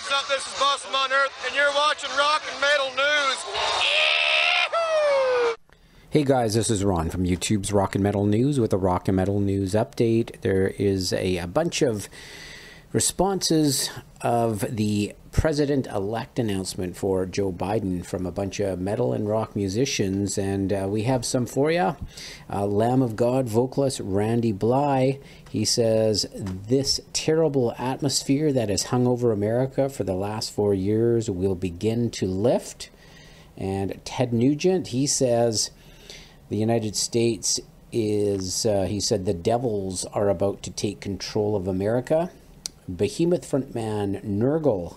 what's up? This is Bossum on Earth, and you're watching Rock and Metal News. Hey guys, this is Ron from YouTube's Rock and Metal News with a Rock and Metal News update. There is a, a bunch of responses of the president elect announcement for Joe Biden from a bunch of metal and rock musicians, and uh, we have some for you. Uh, Lamb of God vocalist Randy Blythe. he says, This terrible atmosphere that has hung over America for the last four years will begin to lift. And Ted Nugent, he says, the United States is, uh, he said, the devils are about to take control of America. Behemoth frontman Nergal,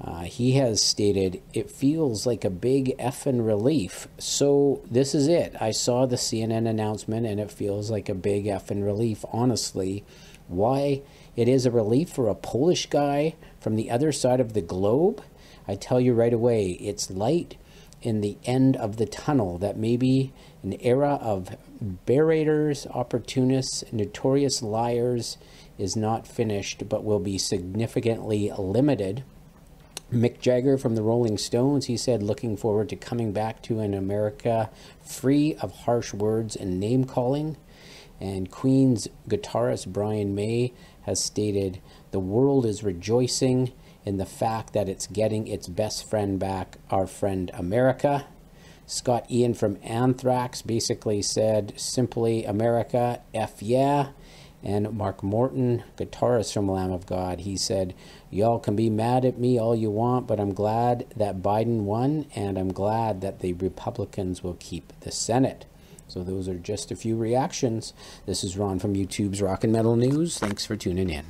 uh, he has stated, it feels like a big effing relief. So this is it. I saw the CNN announcement and it feels like a big effing relief, honestly. Why it is a relief for a Polish guy from the other side of the globe? I tell you right away, it's light in the end of the tunnel that maybe an era of barrators, opportunists, notorious liars is not finished but will be significantly limited. Mick Jagger from the Rolling Stones, he said, looking forward to coming back to an America free of harsh words and name calling. And Queen's guitarist Brian May has stated, The world is rejoicing in the fact that it's getting its best friend back, our friend America. Scott Ian from Anthrax basically said simply America, F yeah. And Mark Morton, guitarist from Lamb of God, he said, Y'all can be mad at me all you want, but I'm glad that Biden won, and I'm glad that the Republicans will keep the Senate. So those are just a few reactions. This is Ron from YouTube's Rock and Metal News. Thanks for tuning in.